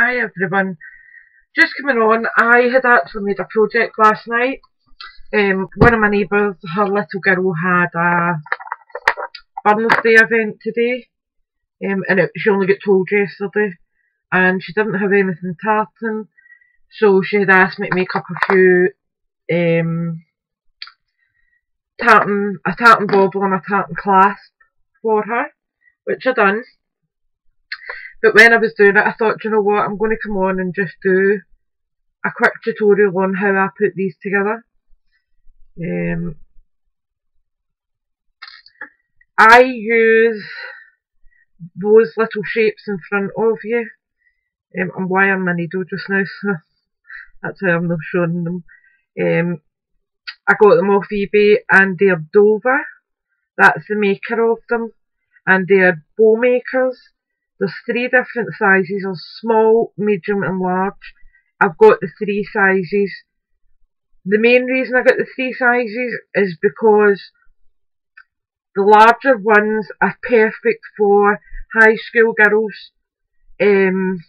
Hi everyone. Just coming on, I had actually made a project last night. Um, one of my neighbours, her little girl had a Burns Day event today. Um, and it, she only got told yesterday. And she didn't have anything tartan. So she had asked me to make up a few um, tartan, a tartan bauble and a tartan clasp for her. Which I done. But when I was doing it, I thought, you know what, I'm going to come on and just do a quick tutorial on how I put these together. Um, I use those little shapes in front of you. Um, I'm wiring my needle just now, so that's why I'm not showing them. Um, I got them off eBay and they're Clover. That's the maker of them. And they're bow makers. There's three different sizes, there's small, medium and large. I've got the three sizes. The main reason I got the three sizes is because the larger ones are perfect for high school girls um,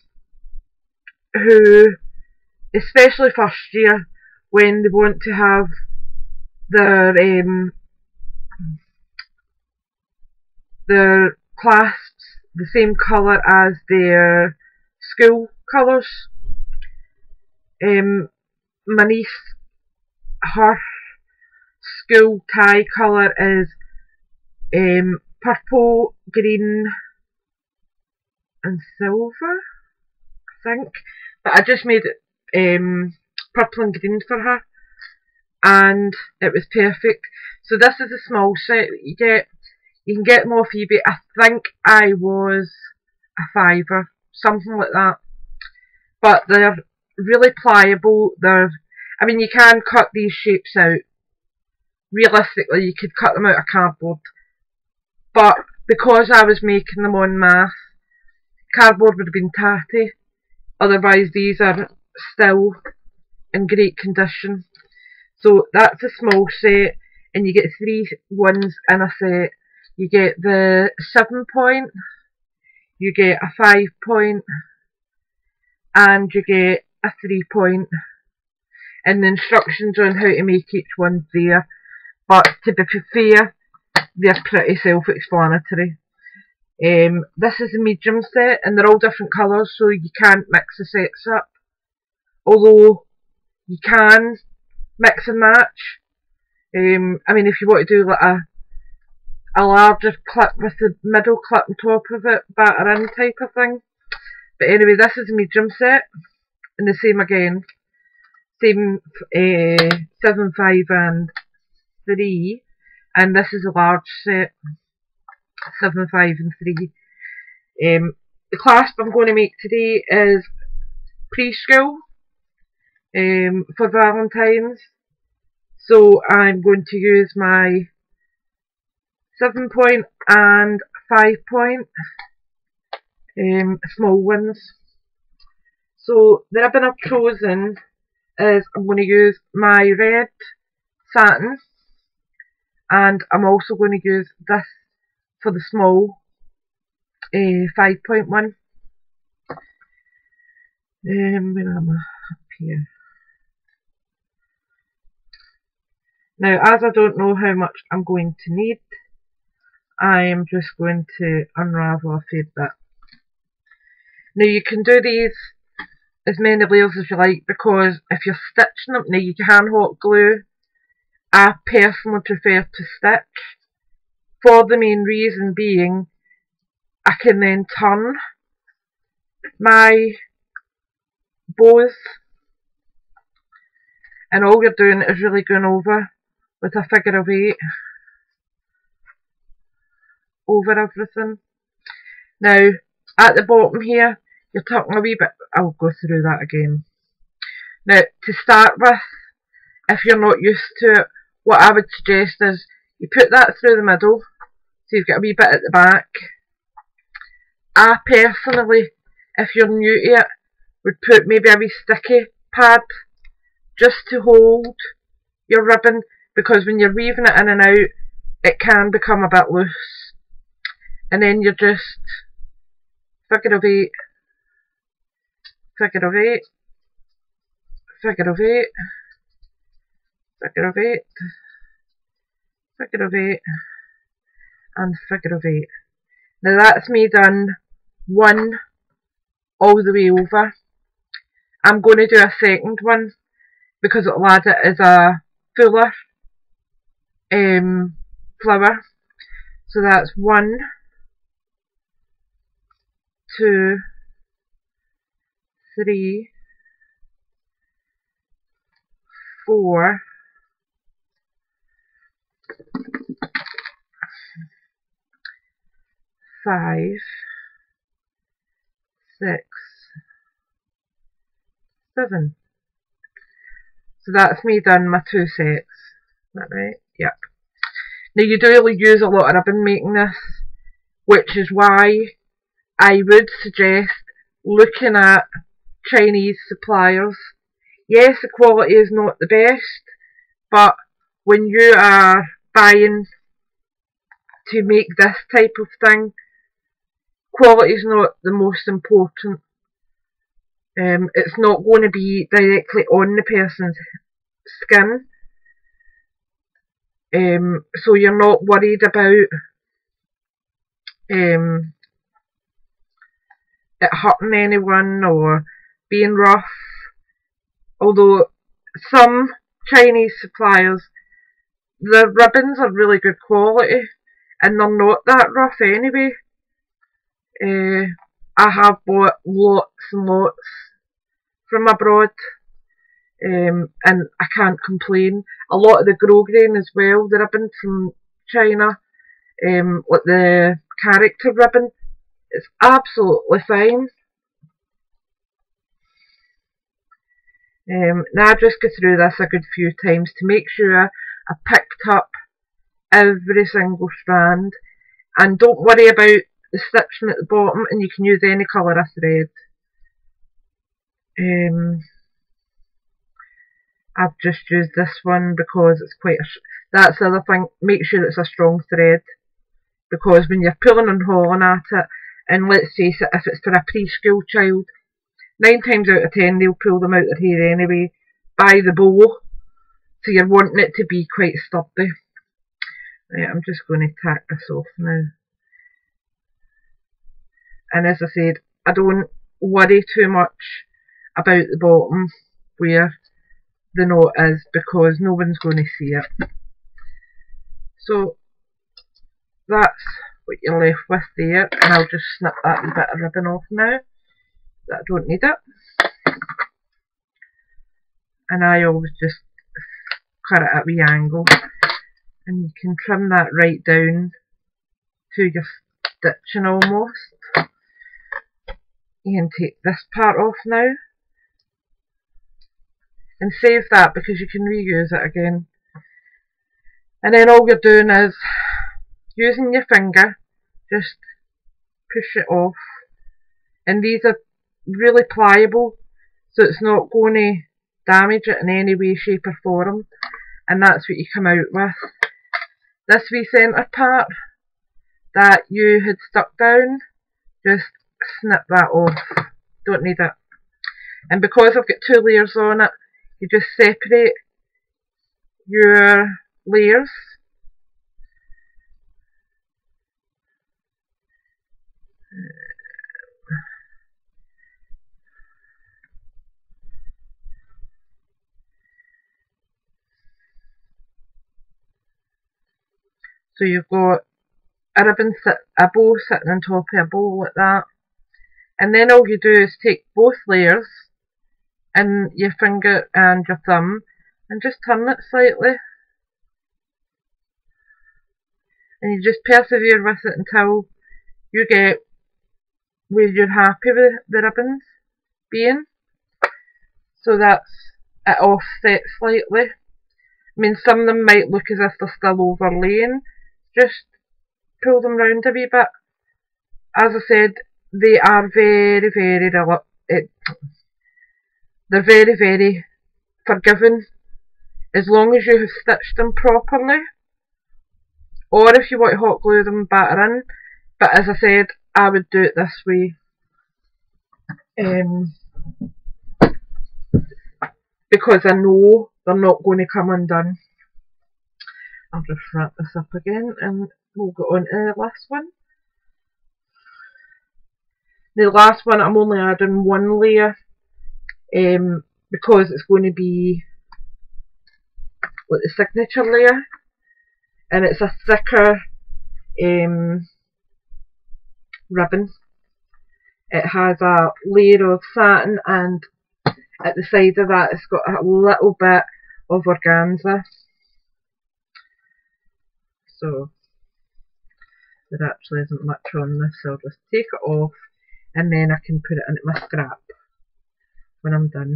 who, especially first year, when they want to have their um, their clasps the same colour as their school colours. Um, my niece, her school tie colour is um, purple, green and silver, I think. But I just made it um, purple and green for her and it was perfect. So this is a small set that you get you can get them off eBay. I think I was a fiver, something like that. But they're really pliable. They're, I mean, you can cut these shapes out. Realistically, you could cut them out of cardboard. But because I was making them on mass, cardboard would have been tatty. Otherwise, these are still in great condition. So that's a small set, and you get three ones in a set you get the 7 point, you get a 5 point, and you get a 3 point. And the instructions on how to make each one there. But to be fair, they're pretty self-explanatory. Um, this is a medium set, and they're all different colours, so you can't mix the sets up. Although, you can mix and match. Um, I mean, if you want to do like a a larger clip with the middle clip on top of it, batter in type of thing. But anyway, this is a medium set, and the same again. Same uh, 7, 5 and 3, and this is a large set, 7, 5 and 3. Um, the clasp I'm going to make today is preschool um, for Valentine's. So I'm going to use my 7 point and 5 point um, small ones. So the ribbon I've chosen is I'm going to use my red satin and I'm also going to use this for the small uh, 5.1 um, where am I? Up here. Now as I don't know how much I'm going to need I am just going to unravel a fair bit. Now you can do these as many layers as you like because if you're stitching them, now you can hot glue. I personally prefer to stitch for the main reason being I can then turn my bows and all you're doing is really going over with a figure of eight over everything. Now, at the bottom here, you're tucking a wee bit, I'll go through that again. Now, to start with, if you're not used to it, what I would suggest is you put that through the middle, so you've got a wee bit at the back. I personally, if you're new to it, would put maybe a wee sticky pad just to hold your ribbon because when you're weaving it in and out it can become a bit loose and then you're just figure of eight, figure of eight, figure of eight, figure of eight, figure of eight, and figure of eight. Now that's me done one all the way over. I'm going to do a second one because it'll add it as a fuller um, flower. So that's one, two, three, four, five, six, seven. So that's me done my two sets. Is that right? Yep. Now you do really use a lot of ribbon making this, which is why I would suggest looking at Chinese suppliers. Yes, the quality is not the best, but when you are buying to make this type of thing, quality is not the most important. Um, it's not going to be directly on the person's skin. Um, so you're not worried about um, it hurting anyone or being rough. Although some Chinese suppliers, the ribbons are really good quality and they're not that rough anyway. Uh, I have bought lots and lots from abroad um, and I can't complain. A lot of the grosgrain as well, the ribbon from China, um, like the character ribbon, it's absolutely fine. Um, now I just go through this a good few times to make sure I picked up every single strand and don't worry about the stitching at the bottom and you can use any colour of thread. Um, I've just used this one because it's quite a, that's the other thing, make sure it's a strong thread because when you're pulling and hauling at it and let's it, if it's for a preschool child, nine times out of ten they'll pull them out of here anyway by the bow so you're wanting it to be quite sturdy. Right, I'm just going to tack this off now. And as I said, I don't worry too much about the bottom where the knot is because no one's going to see it. So that's what you're left with there and I'll just snip that bit of ribbon off now that I don't need it. And I always just cut it at the angle and you can trim that right down to your stitching almost. You can take this part off now and save that because you can reuse it again. And then all you're doing is using your finger, just push it off. And these are really pliable, so it's not going to damage it in any way, shape or form. And that's what you come out with. This wee centre part that you had stuck down, just snip that off. Don't need it. And because I've got two layers on it, you just separate your layers So you've got a ribbon, a bow sitting on top of a bow like that. And then all you do is take both layers and your finger and your thumb and just turn it slightly. And you just persevere with it until you get where you're happy with the ribbons being. So that's it offset slightly. I mean some of them might look as if they're still overlaying just pull them round a wee bit. As I said, they are very, very, it, they're very, very forgiving as long as you have stitched them properly. Or if you want to hot glue them batter in. But as I said, I would do it this way. Um, because I know they're not going to come undone. I'll just wrap this up again and we'll go on to the last one. The last one I'm only adding one layer um, because it's going to be like the signature layer and it's a thicker um, ribbon. It has a layer of satin and at the side of that it's got a little bit of organza. So there actually isn't much on this so I'll just take it off and then I can put it into my scrap when I'm done.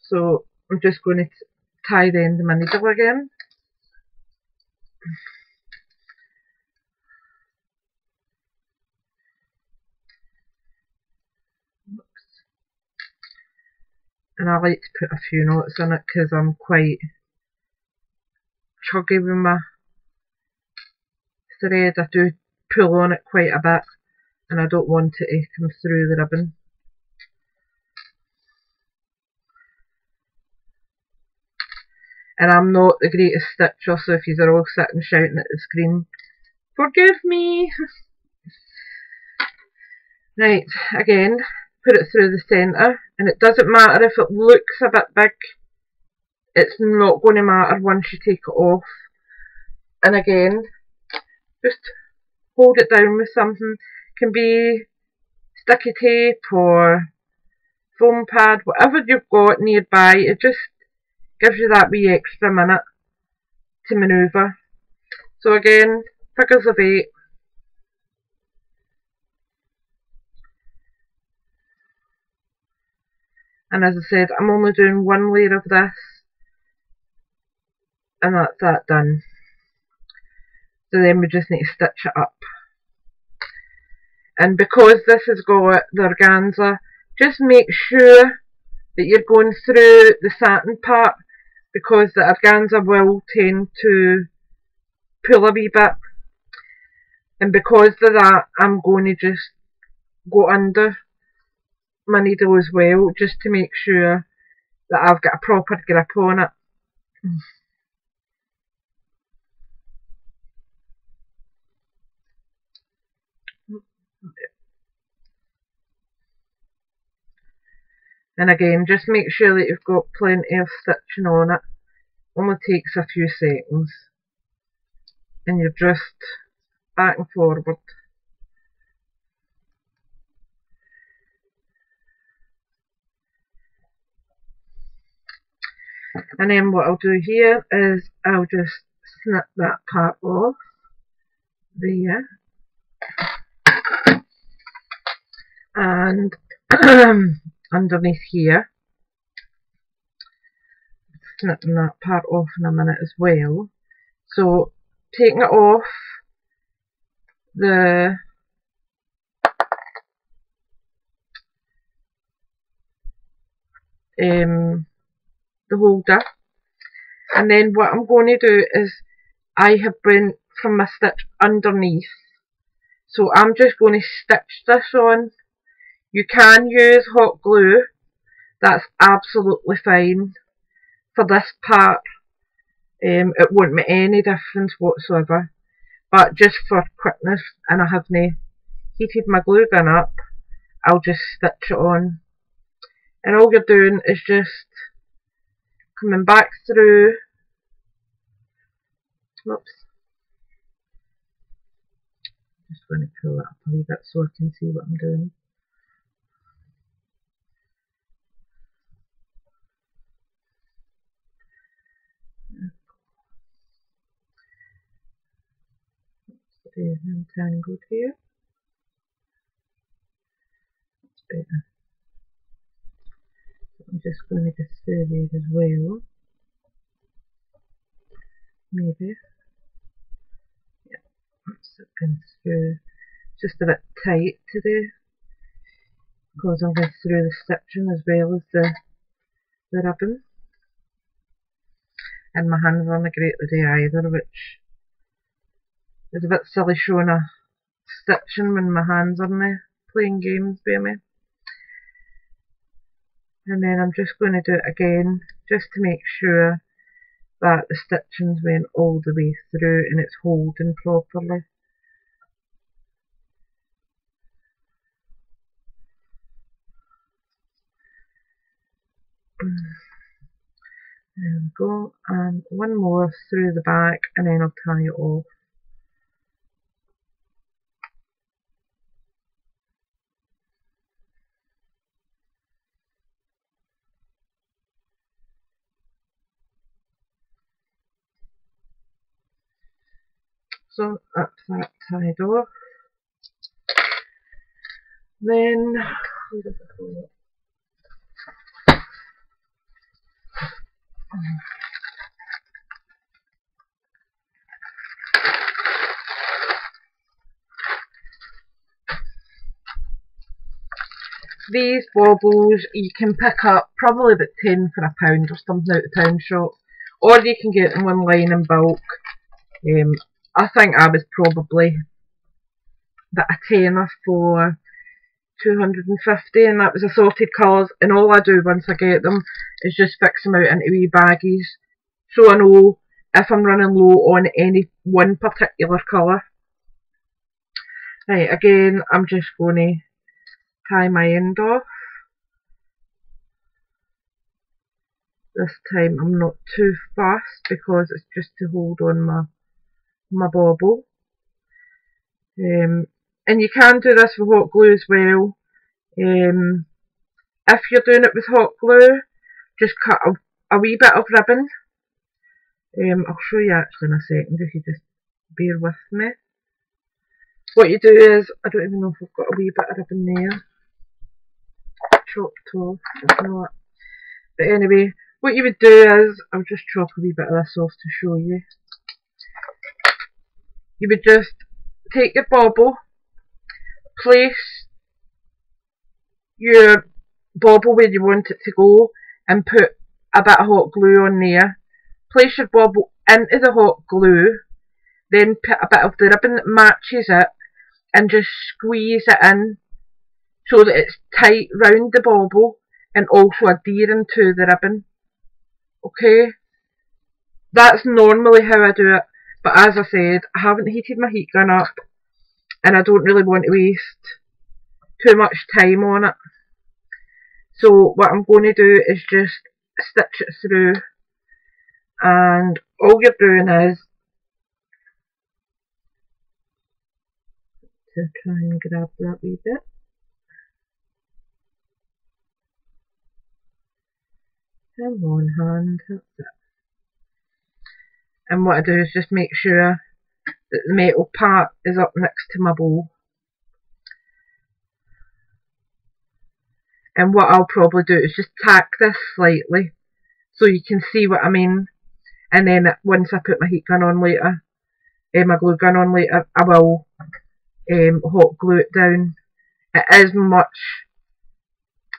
So I'm just going to tie the end of my needle again. and I like to put a few knots in it because I'm quite chuggy with my thread. I do pull on it quite a bit and I don't want it to come through the ribbon. And I'm not the greatest stitcher so if you are all sitting shouting at the screen, forgive me! right, again, put it through the centre and it doesn't matter if it looks a bit big it's not going to matter once you take it off. And again just hold it down with something. It can be sticky tape or foam pad whatever you've got nearby it just gives you that wee extra minute to manoeuvre. So again figures of eight. And as I said I'm only doing one layer of this and that's that done. So then we just need to stitch it up. And because this has got the organza just make sure that you're going through the satin part because the organza will tend to pull a wee bit. And because of that I'm going to just go under my needle as well just to make sure that I've got a proper grip on it. And again, just make sure that you've got plenty of stitching on it. Only takes a few seconds. And you're just back and forward. and then what I'll do here is I'll just snip that part off there and underneath here. Snipping that part off in a minute as well. So taking it off the um, the holder. And then what I'm going to do is I have been from my stitch underneath. So I'm just going to stitch this on you can use hot glue. That's absolutely fine. For this part um, it won't make any difference whatsoever. But just for quickness and I haven't heated my glue gun up I'll just stitch it on. And all you're doing is just coming back through. Whoops just going to pull that up a wee bit so I can see what I'm doing Oops, entangled here. That's better. I'm just going to get through these as well. Maybe. Yeah, that's going through. Just a bit tight today because I'm going through the stitching as well as the the ribbon. And my hands aren't great today either, which is a bit silly showing a stitching when my hands are not playing games with me. and then I'm just going to do it again just to make sure that the stitchings went all the way through and it's holding properly. There we go, and one more through the back and then I'll tie it off. So that's that tied off. Then, these baubles you can pick up probably about 10 for a pound or something out the pound shop or you can get them one line in bulk um, I think I was probably about a tenner for 250 and that was assorted colours and all I do once I get them is just fix them out into wee baggies so I know if I'm running low on any one particular colour. Right, again I'm just going to tie my end off. This time I'm not too fast because it's just to hold on my my bauble. Um, and you can do this with hot glue as well. Um, if you're doing it with hot glue, just cut a, a wee bit of ribbon. Um, I'll show you actually in a second if you just bear with me. What you do is, I don't even know if I've got a wee bit of ribbon there. Chopped off, not. But anyway, what you would do is, I'll just chop a wee bit of this off to show you. You would just take your bauble, place your bauble where you want it to go and put a bit of hot glue on there. Place your bauble into the hot glue, then put a bit of the ribbon that matches it and just squeeze it in so that it's tight round the bauble and also adhering to the ribbon. Okay? That's normally how I do it. But as I said, I haven't heated my heat gun up and I don't really want to waste too much time on it. So what I'm going to do is just stitch it through and all you're doing is to try and grab that wee bit. Come on hand, that's it. And what I do is just make sure that the metal part is up next to my bowl. And what I'll probably do is just tack this slightly so you can see what I mean. And then once I put my heat gun on later, eh, my glue gun on later, I will um, hot glue it down. It is much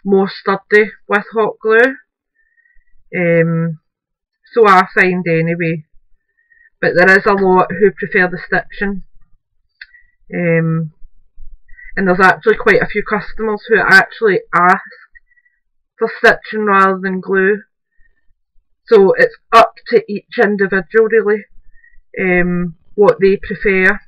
more sturdy with hot glue. Um, so I find anyway. But there is a lot who prefer the stitching. Um, and there's actually quite a few customers who actually ask for stitching rather than glue. So it's up to each individual really um, what they prefer.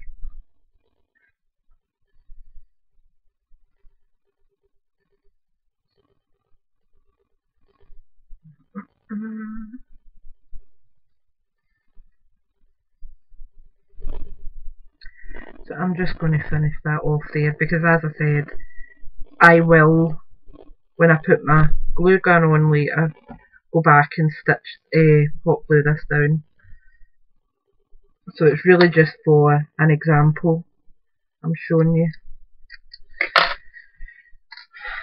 I'm just going to finish that off there because as I said, I will, when I put my glue gun on later, go back and stitch, uh, hot glue this down. So it's really just for an example I'm showing you.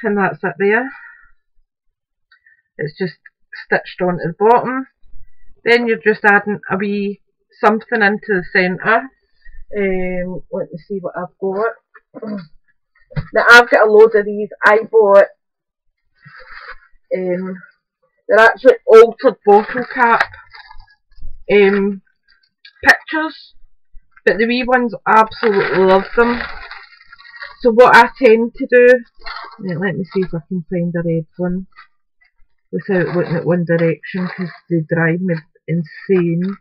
And that's it there. It's just stitched onto the bottom. Then you're just adding a wee something into the centre um, let me see what I've got. Now I've got a load of these. I bought. Um, they're actually altered bottle cap um, pictures, but the wee ones absolutely love them. So what I tend to do, let me see if I can find a red one. without looking at One Direction because they drive me insane.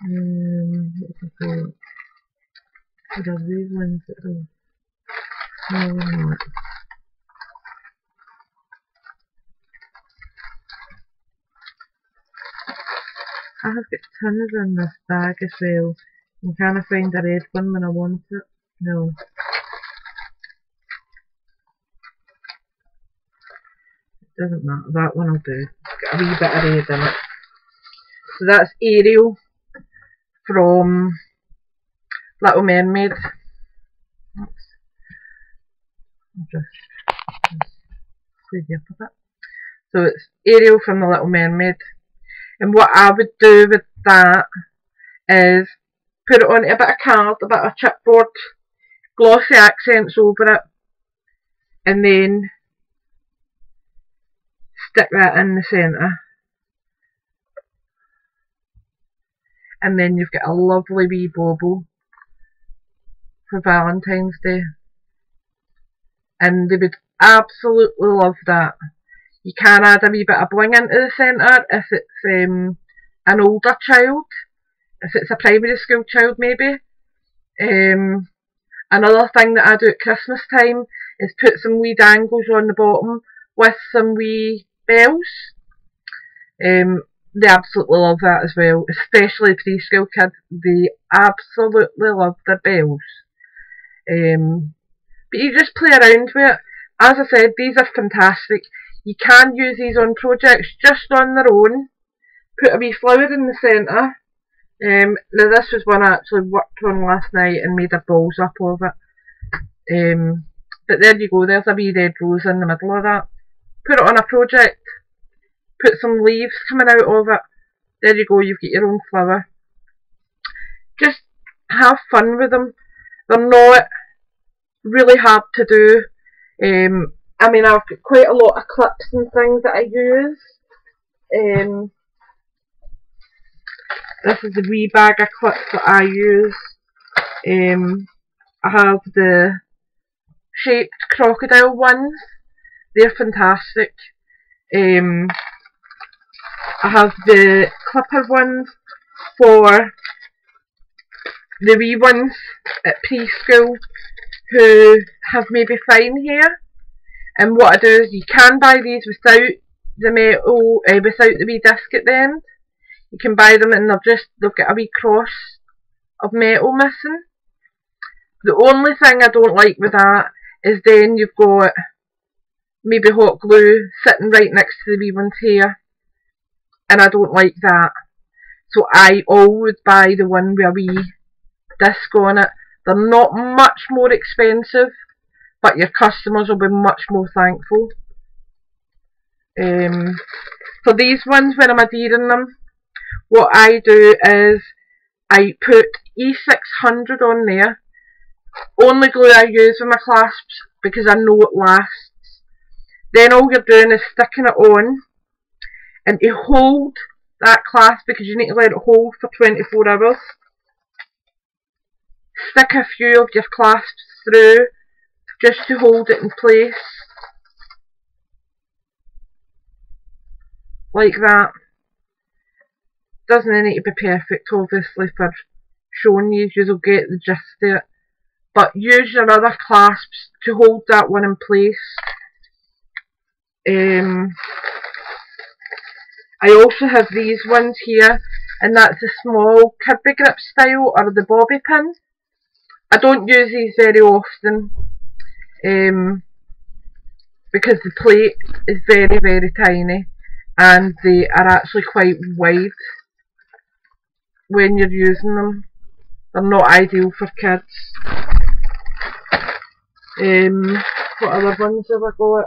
Um, what are these ones. No. I have got tons in this bag as well. I'm trying to find a red one when I want it. No. It doesn't matter. That one will do. It's got a wee bit of red in it. So that's Ariel from Little Mermaid. Oops. Just, just up a bit. So it's Ariel from the Little Mermaid. And what I would do with that is put it on a bit of card, a bit of chipboard, glossy accents over it, and then stick that in the centre. And then you've got a lovely wee bauble for Valentine's Day. And they would absolutely love that. You can add a wee bit of bling into the centre if it's um, an older child, if it's a primary school child maybe. Um, another thing that I do at Christmas time is put some wee dangles on the bottom with some wee bells. Um, they absolutely love that as well, especially preschool kids. They absolutely love the bells. Um, but you just play around with it. As I said, these are fantastic. You can use these on projects just on their own. Put a wee flower in the centre. Um, now this was one I actually worked on last night and made a balls up of it. Um, but there you go, there's a wee red rose in the middle of that. Put it on a project. Put some leaves coming out of it. There you go, you've got your own flower. Just have fun with them. They're not really hard to do. Um, I mean, I've got quite a lot of clips and things that I use. Um, this is the wee bag of clips that I use. Um, I have the shaped crocodile ones. They're fantastic. Um, I have the clipper ones for the wee ones at preschool who have maybe fine hair. And what I do is you can buy these without the metal, uh, without the wee disc at the end. You can buy them and they've just, they've got a wee cross of metal missing. The only thing I don't like with that is then you've got maybe hot glue sitting right next to the wee ones here. And I don't like that. So I always buy the one with a wee disc on it. They're not much more expensive but your customers will be much more thankful. Um, for these ones, when I'm adhering them, what I do is I put E600 on there. Only glue I use with my clasps because I know it lasts. Then all you're doing is sticking it on and to hold that clasp because you need to let it hold for 24 hours. Stick a few of your clasps through just to hold it in place. Like that. Doesn't need to be perfect obviously for showing you. You'll get the gist of it. But use your other clasps to hold that one in place. Um, I also have these ones here and that's a small Kirby grip style or the bobby pin I don't use these very often um, because the plate is very very tiny and they are actually quite wide when you're using them. They're not ideal for kids. Um, what other ones have I got?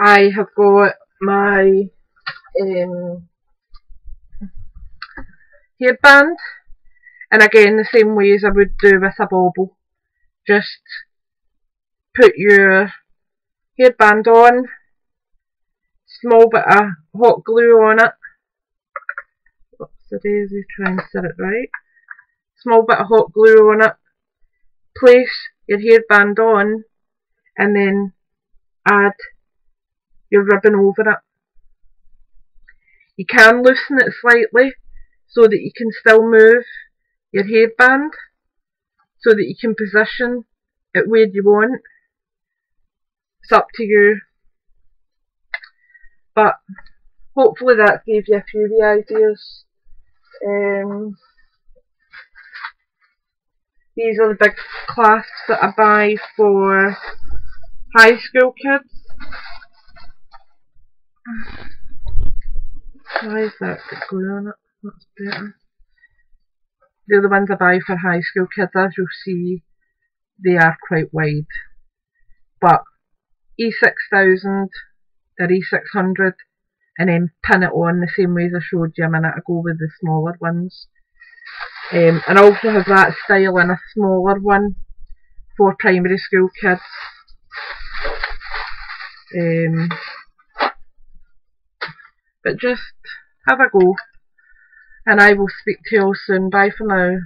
I have got my um, hairband and again the same way as I would do with a bauble just put your headband on, small bit of hot glue on it. Whoops the daisy, try and set it right. Small bit of hot glue on it. Place your hairband on and then add your ribbon over it. You can loosen it slightly so that you can still move your hairband so that you can position it where you want. It's up to you. But hopefully that gave you a few of the ideas. Um, these are the big clasps that I buy for high school kids. Why is that glue on? That's better. They're the ones I buy for high school kids. As you'll see, they are quite wide. But E6000 or E600 and then pin it on the same way as I showed you a minute ago with the smaller ones. Um, and I also have that style in a smaller one for primary school kids. Um, but just have a go and I will speak to you all soon. Bye for now.